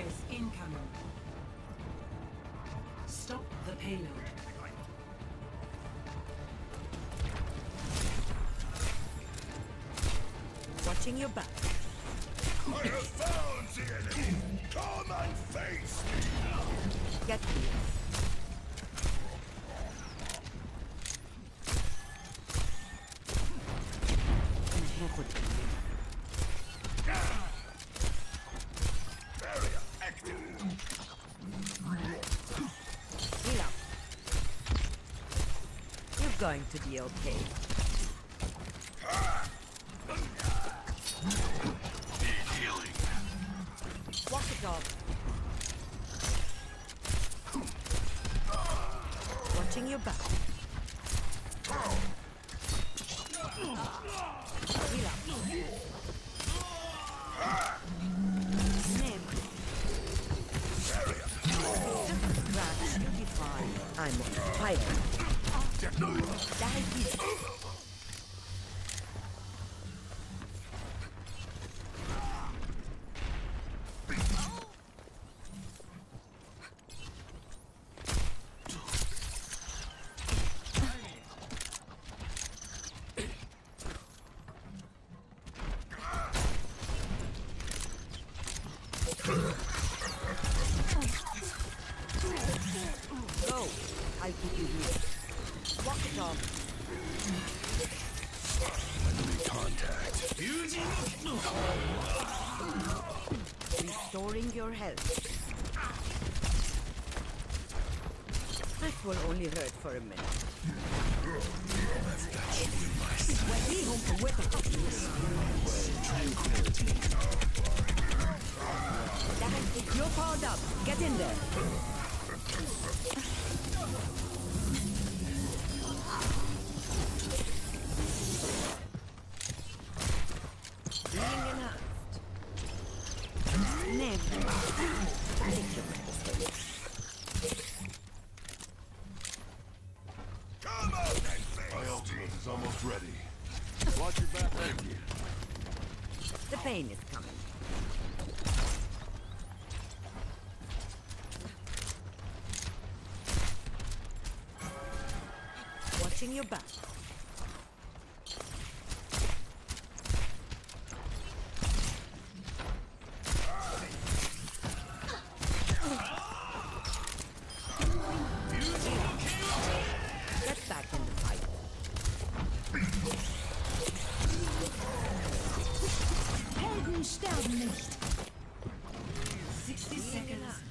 Attackers incoming. Stop the payload. Watching your back. I have found the enemy. Come and face me. Get me. Barrier active. Heal up. You're going to be okay. Need healing. Walk it off. Watching your back. I'm on fire. Go. I'll keep you here. It off. Enemy contact. Restoring your health. That will only hurt for a minute. When we home to whip it. You're powered up. Get in there. My ultimate is almost ready. Watch your back. You. The pain is coming. Watching your back. Helden 60 seconds.